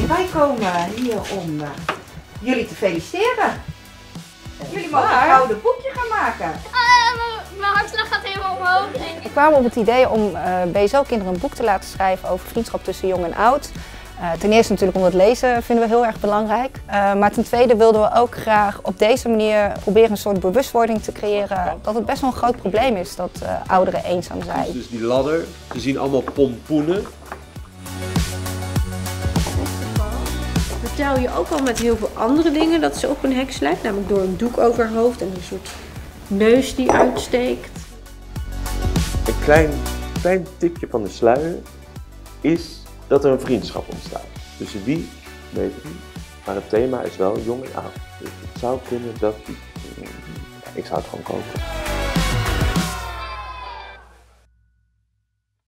gekomen hier om uh, jullie te feliciteren. Jullie mogen een gouden boekje gaan maken. Uh, mijn hartslag gaat helemaal omhoog. Ik kwam op het idee om uh, BSO-kinderen een boek te laten schrijven over vriendschap tussen jong en oud. Uh, ten eerste natuurlijk omdat lezen vinden we heel erg belangrijk. Uh, maar ten tweede wilden we ook graag op deze manier proberen een soort bewustwording te creëren dat het best wel een groot probleem is dat uh, ouderen eenzaam zijn. Dus die ladder, ze zien allemaal pompoenen. Vertel je ook al met heel veel andere dingen dat ze op een heks lijkt, namelijk door een doek over haar hoofd en een soort neus die uitsteekt. Een klein, klein tipje van de sluier is dat er een vriendschap ontstaat. Tussen wie, weet ik niet. Maar het thema is wel jong en oud. Dus het zou kunnen dat die... Ik zou het gewoon kopen.